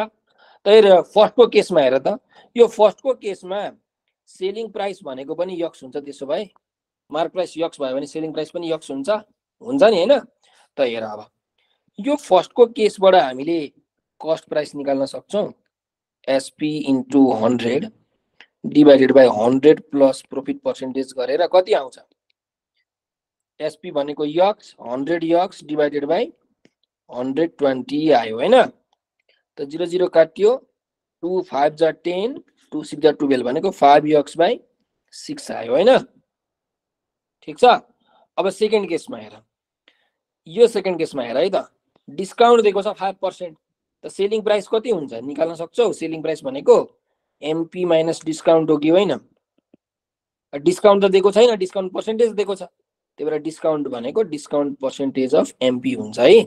त हेर फर्स्टको केसमा हेर त। यो फर्स्टको केसमा सेलिङ प्राइस भनेको पनि यक्स हुन्छ त्यसो भए। मार्क प्राइस यक्स भयो भने सेलिङ प्राइस पनि यक्स हुन्छ। हुन्छ नि होइन? त हेर अब। यो फर्स्टको केसबाट हामीले कस्ट प्राइस निकाल्न सक्छौँ। SP into hundred divided by hundred plus profit percentage गरेर कति आउँछ? एसपी भनेको x hundred x divided by hundred twenty आयो होइन? त जिरो जिरो काटियो टु फाइभ जा टेन टु सिक्स जा टुवेल्भ भनेको फाइभ यक्स बाई सिक्स आयो होइन? ठिक छ? अब सेकेन्ड केसमा हेर। यो सेकेन्ड केसमा हेर है त। डिस्काउन्ट दिएको छ फाइभ पर्सेन्ट। त सेलिङ प्राइस कति हुन्छ? निकाल्न सक्छौ? सेलिङ प्राइस भनेको एमपी माइनस डिस्काउन्ट हो कि होइन? डिस्काउन्ट त दिएको छैन डिस्काउन्ट पर्सेन्टेज दिएको छ। त्यही भएर डिस्काउन्ट भनेको डिस्काउन्ट पर्सेन्टेज अफ एमपी हुन्छ है।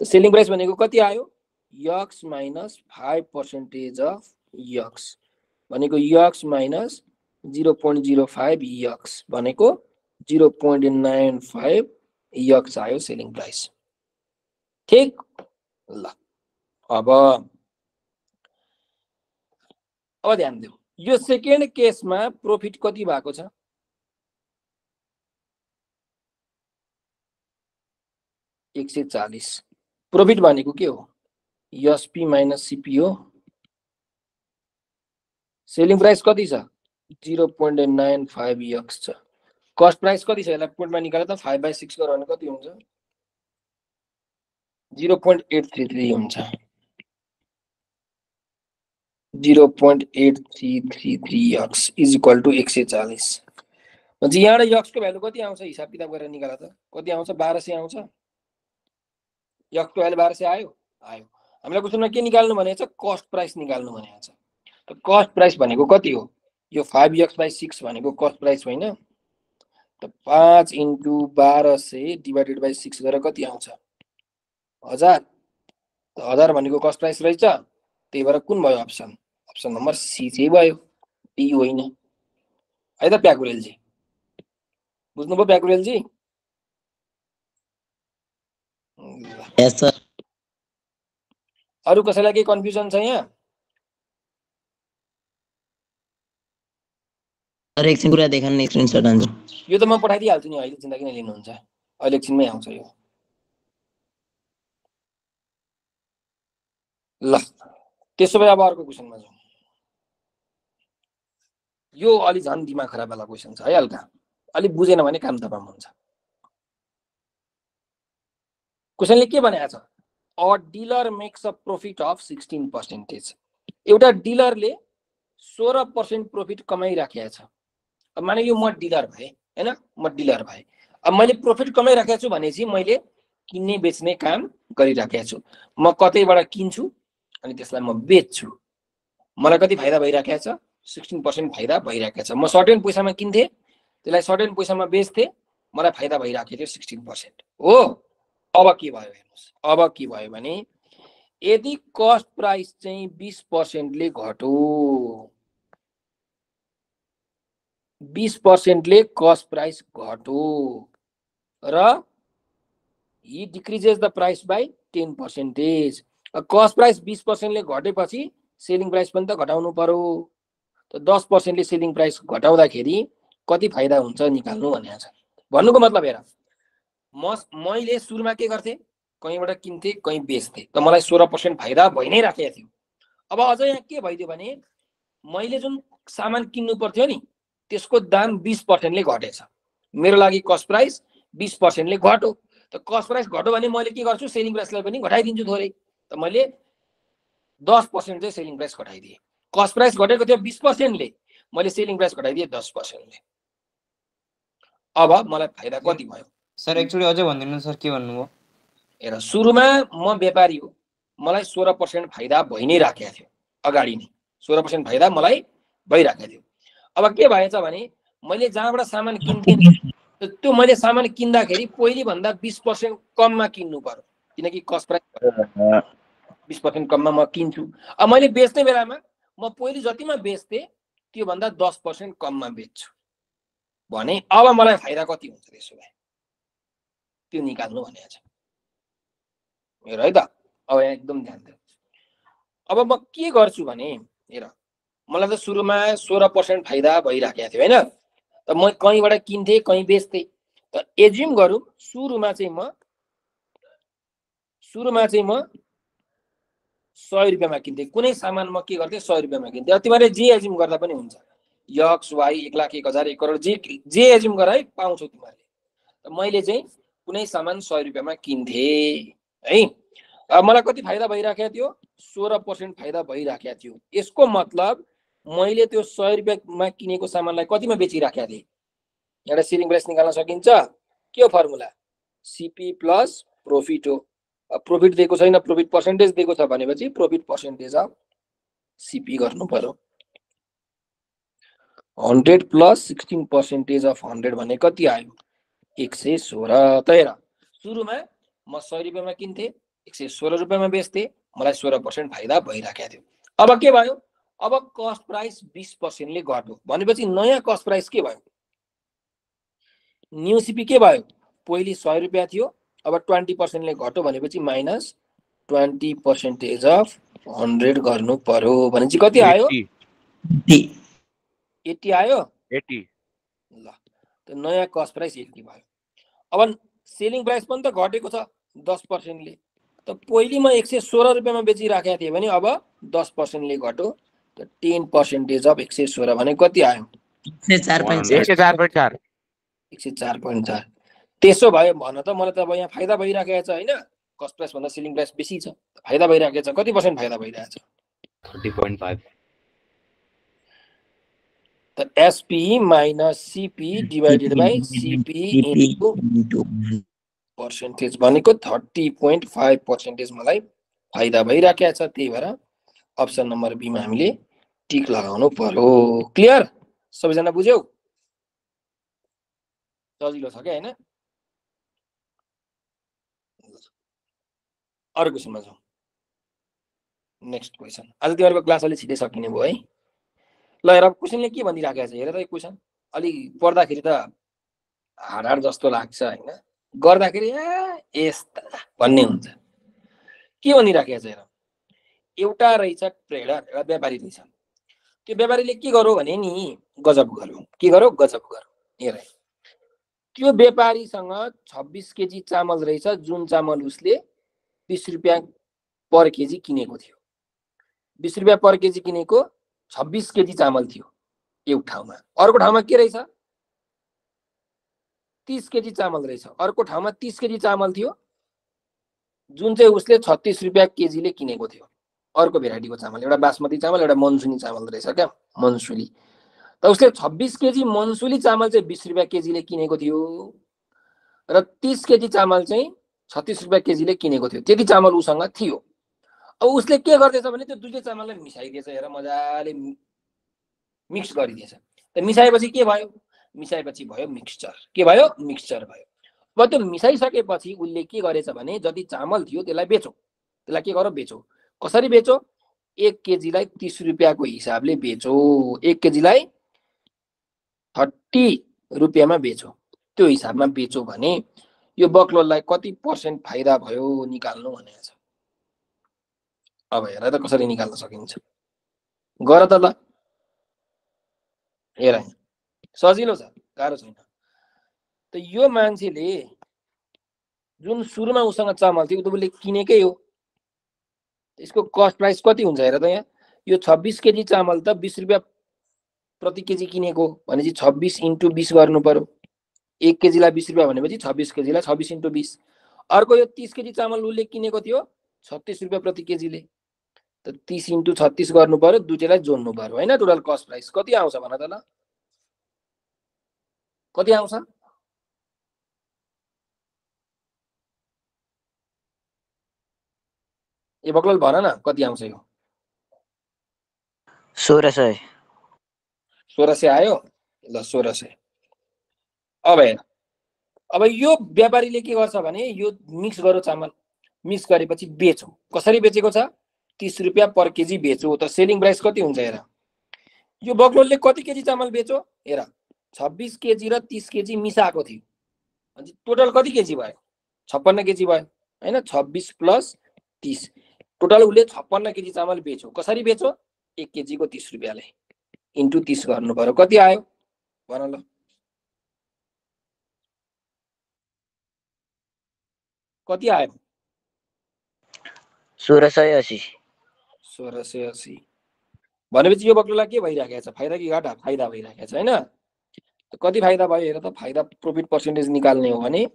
त सेलिङ प्राइस भनेको कति आयो? X minus five percentage of x भनेको x minus zero point zero five x भनेको zero point nine five x आयो सेलिङ प्राइस ठिक? ल। अब अब ध्यान दिउँ यो सेकेन्ड केसमा प्रोफिट कति भएको छ? एक सय चालिस। प्रोफिट भनेको के हो? एसपी माइनस सिपी हो सेलिङ प्राइस कति छ? Zero point nine five x छ। कस्ट प्राइस कति छ? यसलाई पोइन्टमा निकालेर त फाइभ बाई सिक्स गरेर भने कति हुन्छ? Zero point eight three three हुन्छ। Zero point eight three three three x is equal to एक सय चालिस। भनेपछि यहाँबाट यक्सको भ्यालु कति आउँछ? हिसाब किताब गरेर निकाल त। कति आउँछ? बाह्र सय आउँछ। भ्यालु बाह्र सय आयो। आयो। हामीलाई क्वेसनमा के निकाल्नु भनेको छ कस्ट प्राइस निकाल्नु भनेको छ। त कस्ट प्राइस भनेको कति हो? यो फाइभ यक्स बाई सिक्स भनेको कस्ट प्राइस होइन। त पाँच इन्टु बाह्र सय डिभाइडेड बाई सिक्स गरेर कति आउँछ? हजार। हजार भनेको कस्ट प्राइस रहेछ। त्यही भएर कुन भयो अप्सन अप्सन नम्बर सी चाहिँ भयो। डी होइन। है त प्याकुरेलजी। बुझ्नुभयो प्याकुरेलजी. अरू कसैलाई केही कन्फ्युजन छ यहाँ? एकछिन कुरा देखाउनु स्क्रिनसट हान्छु यो त म पठाइदिइहाल्छु नि अहिले चिन्ता किन लिनुहुन्छ। अहिले एकछिनमै आउँछ यो। ल त्यसो भए अब अर्को क्वेसनमा जाउँ। यो अलि झन् दिमाग खराब वाला क्वेसन छ है हल्का। अलिक बुझेन भने काम तपाईँ हुन्छ। क्वेसनले के भनेको छ? A dealer makes a profit of sixteen percentage एउटा डिलरले सोह्र पर्सेन्ट प्रफिट कमाइराखेको छ। अब माने यो म डिलर भएँ होइन? म डिलर भएँ। अब मैले प्रफिट कमाइराखेको छु भनेपछि मैले किन्ने बेच्ने काम गरिराखेको छु। म कतैबाट किन्छु अनि त्यसलाई म बेच्छु। मलाई कति फाइदा भइराखेको छ? सिक्सटिन पर्सेन्ट फाइदा भइरहेको छ। म सर्टेन पैसामा किन्थेँ त्यसलाई सर्टेन पैसामा बेच्थेँ मलाई फाइदा भइरहेको थियो सिक्सटिन पर्सेन्ट हो? अब के भयो हेर्नुहोस्? अब के भयो भने यदि कस्ट प्राइस चाहिँ बिस पर्सेन्टले घट्यो बिस पर्सेन्टले कस्ट प्राइस घट्यो र he decreases the price by ten percentage cost price बिस पर्सेन्टले घटेपछि सेलिङ प्राइस पनि त घटाउनु पर्यो। त दस पर्सेन्टले सेलिङ प्राइस घटाउँदाखेरि कति फाइदा हुन्छ निकाल्नु भनेको छ। भन्नुको मतलब हेर। म मैले सुरुमा के गर्थेँ? कहीँबाट किन्थेँ कहीँ बेच्थेँ। त मलाई सोह्र पर्सेन्ट फाइदा भइ नै राखेको थियो। अब अझ यहाँ के भइदियो भने मैले जुन सामान किन्नु पर्थ्यो नि त्यसको दाम बिस पर्सेन्टले घटेछ। मेरो लागि कस्ट प्राइस बिस पर्सेन्टले घट्यो। त कस्ट प्राइस घट्यो भने मैले के गर्छु? सेलिङ प्राइसलाई पनि घटाइदिन्छु थोरै। त मैले दस पर्सेन्ट चाहिँ सेलिङ प्राइस घटाइदिएँ। कस्ट प्राइस घटेको थियो बिस पर्सेन्टले। मैले सेलिङ प्राइस घटाइदिएँ दस पर्सेन्टले। अब मलाई फाइदा कति भयो? सर एकचोटि अझै भनिदिनु सर के भन्नुभयो? हेर सुरुमा म व्यापारी हो। मलाई सोह्र पर्सेन्ट फाइदा भइ नै राखेको थियो अगाडि नै। सोह्र पर्सेन्ट फाइदा मलाई भइराखेको थियो। अब के भएछ भने मैले जहाँबाट सामान किन्थेँ त्यो मैले सामान किन्दाखेरि पहिले भन्दा बिस पर्सेन्ट कममा किन्नु पर्यो। किनकि कस्ट प्राइस बिस पर्सेन्ट कममा म किन्छु। अब मैले बेच्ने बेलामा म पहिले जतिमा बेच्थेँ त्योभन्दा दस पर्सेन्ट कममा बेच्छु। भने अब मलाई फाइदा कति हुन्छ त्यसो भए? त्यो निकाल्नु भनेको छ हेर है त अब यहाँ एकदम ध्यान दिनु अब म के गर्छु भने हेर मलाई त सुरुमा सोह्र पर्सेन्ट फाइदा भइराखेको थियो होइन? त म कहीँबाट किन्थेँ कहीँ बेच्थेँ त एज्युम गरौँ सुरुमा चाहिँ म सुरुमा चाहिँ म सय रुपियाँमा किन्थेँ। कुनै सामान म के गर्थेँ सय रुपियाँमा किन्थेँ। अब तिमीहरूले जे एज्युम गर्दा पनि हुन्छ। यक्स वाइ एक लाख एक हजार एक करोड जे जे एज्युम गर है पाउँछौ तिमीहरूले। मैले चाहिँ कुनै सामान सय रुपियाँमा किन्थेँ है? अब मलाई कति फाइदा भइराखेको थियो? सोह्र पर्सेन्ट फाइदा भइराखेको थियो। यसको मतलब मैले त्यो सय रुपियाँमा किनेको सामानलाई कतिमा बेचिराखेको थिएँ? एउटा सिलिङ प्राइस निकाल्न सकिन्छ? के हो फर्मुला सिपी प्लस प्रोफिट हो। प्रोफिट दिएको छैन प्रोफिट पर्सेन्टेज दिएको छ भनेपछि प्रोफिट पर्सेन्टेज अफ सिपी गर्नु पर्यो। Hundred plus sixteen percentage of hundred भने कति आयो? एक सय सोह्र त हेर सुरुमा म सय रुपियाँमा किन्थेँ एक सय सोह्र रुपियाँमा बेच्थेँ मलाई सोह्र पर्सेन्ट फाइदा भइराखेको थियो। अब के भयो? अब कस्ट प्राइस बिस पर्सेन्टले घट्यो। भनेपछि नयाँ कस्ट प्राइस के भयो? न्यु सिपी के भयो? पहिले सय रुपियाँ थियो अब ट्वेन्टी पर्सेन्टले घट्यो भनेपछि minus twenty percentage of hundred गर्नु पर्यो भनेपछि कति आयो? एट्टी। आयो? एटी ल त नयाँ कस्ट प्राइस एट्टी भयो। अब सेलिङ प्राइस पनि त घटेको छ दस पर्सेन्टले। त पहिले म एक सय सोह्र रुपियाँमा बेचिराखेको थिएँ भने अब दस पर्सेन्टले घट्यो। त टेन पर्सेन्टेज अफ एक सय सोह्र भने कति आयो? एक सय चार पोइन्ट चार त्यसो भयो भन त मलाई त अब यहाँ फाइदा भइराखेको छ होइन। कस्ट प्राइस भन्दा सेलिङ प्राइस बेसी छ। फाइदा भइराखेको छ। कति पर्सेन्ट फाइदा भइरहेको छ thirty point five. SP minus CP divided by CP into percentage भनेको थर्टी पोइन्ट फाइभ पर्सेन्टेज मलाई फाइदा भइराखेको छ। त्यही भएर अप्सन नम्बर बीमा हामीले टिक लगाउनु पर्यो। क्लियर सबैजना बुझ्यौ? सजिलो छ क्या होइन? अर्को क्वेसनमा जाउँ। नेक्स्ट क्वेसन आज तिमीहरूको क्लास अलिक छिटै सकिने भयो है। ल हेर क्वेसनले के भनिराखेको छ? हेर त यो क्वेसन अलिक पढ्दाखेरि त हार्ड हार्ड जस्तो लाग्छ होइन। गर्दाखेरि ए यस्ता भन्ने हुन्छ। के भनिराखेको छ हेर। एउटा रहेछ ट्रेडर एउटा व्यापारी रहेछ त्यो व्यापारीले के गरौँ भने नि गजब गरौँ के गरौँ गजब गरौँ हेर। त्यो व्यापारीसँग छब्बिस केजी चामल रहेछ जुन चामल उसले बिस रुपियाँ पर केजी किनेको थियो। बिस रुपियाँ पर केजी किनेको छब्बिस केजी चामल थियो एक ठाउँमा। अर्को ठाउँमा के रहेछ? तिस केजी चामल रहेछ। अर्को ठाउँमा तिस केजी चामल थियो जुन चाहिँ उसले छत्तिस रुपियाँ केजीले किनेको थियो। अर्को भेराइटीको चामल एउटा बासमती चामल एउटा मनसुनी चामल रहेछ क्या मनसुली। त उसले छब्बिस केजी मनसुली चामल चाहिँ बिस रुपियाँ केजीले किनेको थियो र तिस केजी चामल चाहिँ छत्तिस रुपियाँ केजीले किनेको थियो। त्यति चामल उसँग थियो। उसले के गर्दैछ भने त्यो दुइटै चामललाई मिसाइदिएछ हेर मजाले मिक्स गरिदिएछ। त मिसाएपछि के भयो? मिसाएपछि भयो मिक्सचर के भयो? मिक्सचर भयो। अब त्यो मिसाइसकेपछि उसले के गरेछ भने जति चामल थियो त्यसलाई बेचो त्यसलाई के गर बेचो कसरी बेचो एक केजीलाई तिस रुपियाँको हिसाबले बेचो एक केजीलाई थर्टी रुपियाँमा बेचो त्यो हिसाबमा बेचो भने यो बक्लोलाई कति पर्सेन्ट फाइदा भयो निकाल्नु भनेको छ। अब हेर त कसरी निकाल्न सकिन्छ। गर त ल। हेर। सजिलो छ गाह्रो छैन। त यो मान्छेले जुन सुरुमा उसँग चामल थियो त उसले किनेकै हो। यसको कस्ट प्राइस कति हुन्छ हेर त यहाँ। यो छब्बिस केजी चामल त बिस रुपियाँ प्रति केजी किनेको भनेपछि छब्बिस इन्टु बिस गर्नु पर्यो। एक केजीलाई बिस रुपियाँ भनेपछि छब्बिस केजीलाई छब्बिस इन्टु बिस। अर्को यो तिस केजी चामल उसले किनेको थियो छत्तिस रुपियाँ प्रति केजीले। तिस इन्टु छत्तिस गर्नु पर्यो दुइटैलाई जोड्नु पर्यो। होइन टोटल कस्ट प्राइस? कति आउँछ भन त ल। कति आउँछ? ए बक्लल भन न कति आउँछ यो? सोह्र सय। सोह्र सय आयो? ल सोह्र सय। अब हेर। अब यो व्यापारीले के गर्छ भने यो मिक्स गरो चामल मिक्स गरेपछि बेचो। कसरी बेचेको छ? तिस रुपियाँ पर केजी बेचो त सेलिङ प्राइस कति हुन्छ हेर। यो बक्लोले कति केजी चामल बेचो हेर छब्बिस केजी र तिस केजी मिसाएको थियो। भनेपछि टोटल कति केजी भयो? छप्पन्न केजी भयो होइन? छब्बिस प्लस तिस। टोटल उसले छप्पन्न केजी चामल बेच्यो। कसरी बेच्यो? एक केजीको तिस रुपियाँले। इन्टु तिस गर्नु पर्यो कति आयो? भन ल। कति आयो? सोह्र सय असी। सोह्र सय असी। भनेपछि यो बक्लोलाई के भइराखेको छ? फाइदा कि घाटा? फाइदा भइराखेको छ होइन? कति फाइदा भयो हेर त? फाइदा प्रफिट पर्सेन्टेज निकाल्ने हो भने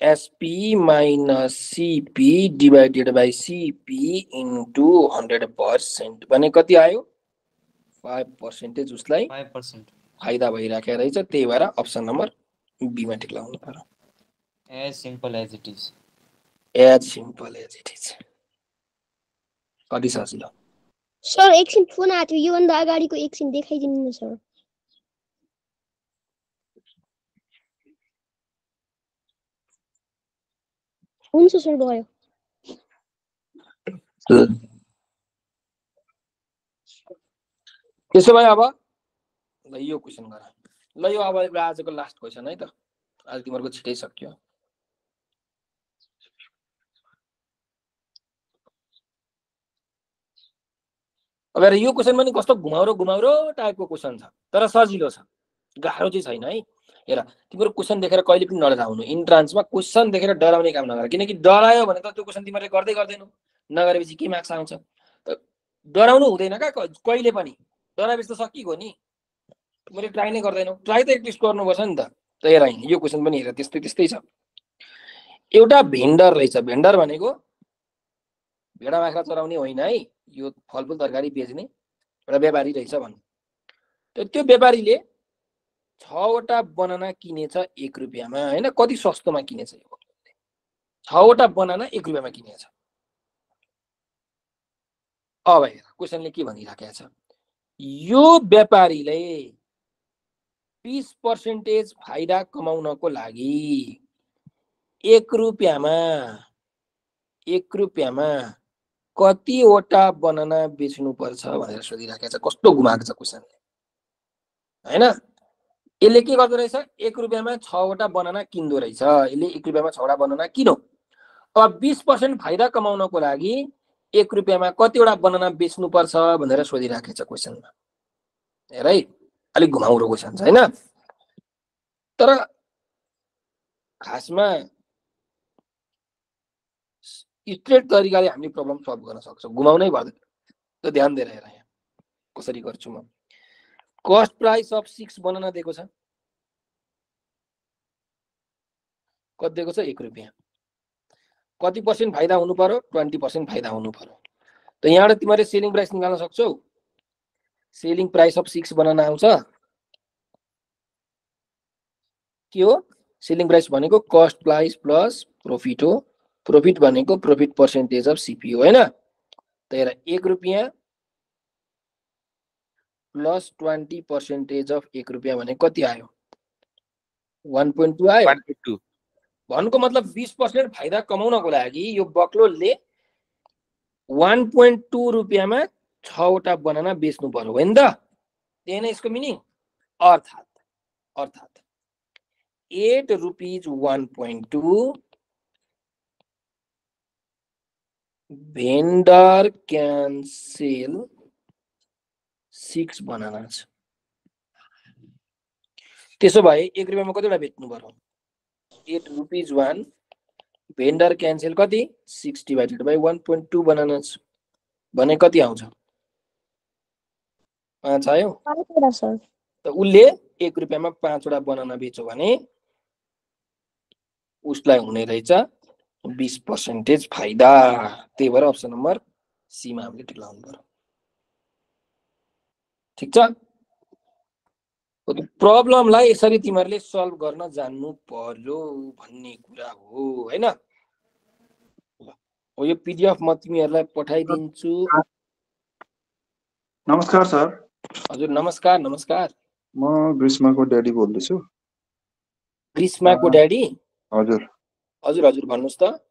SP minus CP divided by CP into hundred percent भने कति आयो? फाइभ पर्सेन्टेज उसलाई फाइभ पर्सेन्ट फाइदा भइराखेको रहेछ। त्यही भएर अप्सन नम्बर बीमा टिक लगाउनु पर्यो। As simple as it is as simple as it is कति सजिलो सर एकछिन फोन आएको थियो। योभन्दा अगाडिको एकछिन देखाइदिनु न सर। हुन्छ सर भयो। त्यसो भए अब। ल यो क्वेसन गर। ल यो अब आजको लास्ट क्वेसन है त। आज तिमीहरूको छिटै सक्यो। अब यो क्वेसन पनि कस्तो घुमाउरो घुमाउरो टाइपको क्वेसन छ? तर सजिलो छ। गाह्रो चाहिँ छैन है। हेर तिम्रो क्वेसन देखेर कहिले पनि नडराउनु इन्ट्रान्समा क्वेसन देखेर डराउने काम नगर। किनकि डरायो भने त त्यो क्वेसन तिमीहरूले गर्दै गर्दैनौ। नगरेपछि के मार्क्स आउँछ? डराउनु हुँदैन क्या कहिले पनि। डराएपछि त सकिगयो नि। तिमीले ट्राई नै गर्दैनौ। ट्राई त एटलिस्ट गर्नुपर्छ नि त। त हेर यो क्वेसन पनि हेर त्यस्तै त्यस्तै छ। एउटा भेन्डर रहेछ। भेन्डर भनेको भेडा बाख्रा चराउने होइन है। यो फलफुल तरकारी बेच्ने एउटा व्यापारी रहेछ भन्नु। त त्यो व्यापारीले छवटा बनाना किनेछ एक रुपियाँमा होइन? कति सस्तोमा किनेछ यो छवटा बनाना एक रुपियाँमा किनेछ। अब हेर क्वेसनले के भनिराखेको छ? यो व्यापारीले बिस पर्सेन्टेज फाइदा कमाउनको लागि एक रुपियाँमा एक रुपियाँमा कतिवटा बनाना बेच्नुपर्छ भनेर सोधिराखेको छ। कस्तो घुमाएको छ क्वेसनले होइन? यसले के गर्दो रहेछ? एक रुपियाँमा छवटा बनाना किन्दो रहेछ। यसले एक रुपियाँमा छवटा बनाना किनो। अब बिस पर्सेन्ट फाइदा कमाउनको लागि एक रुपियाँमा कतिवटा बनाना बेच्नुपर्छ भनेर सोधिराखेको छ क्वेसनमा। हेर है अलिक घुमाउरो क्वेसन छ होइन? तर खासमा स्ट्रेट तरिकाले हामीले प्रब्लम सल्भ गर्न सक्छौँ। घुमाउनै पर्दैन त ध्यान दिएर हेर यहाँ। कसरी गर्छु म? Cost price of six banana दिएको छ। कति दिएको छ? एक रुपियाँ। कति पर्सेन्ट फाइदा हुनु पर्यो? ट्वेन्टी पर्सेन्ट फाइदा हुनु पर्यो। त यहाँबाट तिमीहरूले सेलिङ प्राइस निकाल्न सक्छौ? Selling price of six banana आउँछ। के हो? सेलिङ प्राइस भनेको कस्ट प्राइस प्लस प्रफिट हो। प्रफिट भनेको प्रफिट पर्सेन्टेज अफ सिपी हो होइन? त हेर एक रुपियाँ प्लस ट्वेन्टी पर्सेन्टेज अफ एक रुपियाँ भने कति आयो? वान पोइन्ट टू आयो। टू भन्नुको मतलब बिस पर्सेन्ट फाइदा कमाउनको लागि यो बक्लोले वान पोइन्ट टू रुपियाँमा छवटा बनाना बेच्नु पर्यो होइन त? त्यही नै यसको मिनिङ अर्थात् अर्थात् at rupees one point two vendor can sell six bananas त्यसो भए एक रुपियाँमा कतिवटा बेच्नु पर्यो? At rupees one vendor can sell कति? Six divided by one point two bananas भने कति आउँछ? पाँच आयो? त उसले एक रुपियाँमा पाँचवटा बनाना बेच्यो भने उसलाई हुने रहेछ बिस पर्सेन्टेज फाइदा त्यही भएर अप्सन नम्बर सीमा हामीले टिक लगाउनु पर्यो ठिक छ? प्रब्लमलाई यसरी तिमीहरूले सल्भ गर्न जान्नु पर्यो भन्ने कुरा हो होइन? यो पिडिएफ म तिमीहरूलाई पठाइदिन्छु। नमस्कार सर। हजुर नमस्कार नमस्कार। म ग्रीष्माको ड्याडी बोल्दैछु। ग्रीष्माको ड्याडी? हजुर। हजुर हजुर भन्नुहोस् त।